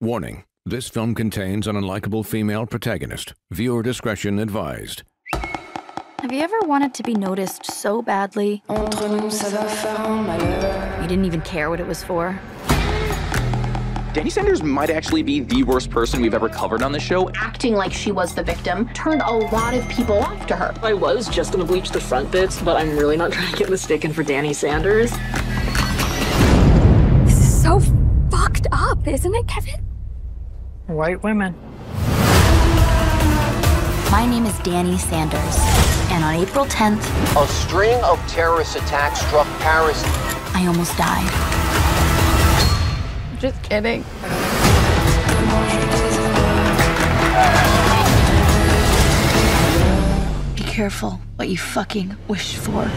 Warning this film contains an unlikable female protagonist. Viewer discretion advised. Have you ever wanted to be noticed so badly? You didn't even care what it was for? Danni Sanders might actually be the worst person we've ever covered on the show. Acting like she was the victim turned a lot of people off to her. I was just gonna bleach the front bits, but I'm really not trying to get mistaken for Danni Sanders. Isn't it, Kevin? White women. My name is Danni Sanders, and on April 10th, A string of terrorist attacks struck Paris. I almost died. Just kidding. Be careful what you fucking wish for.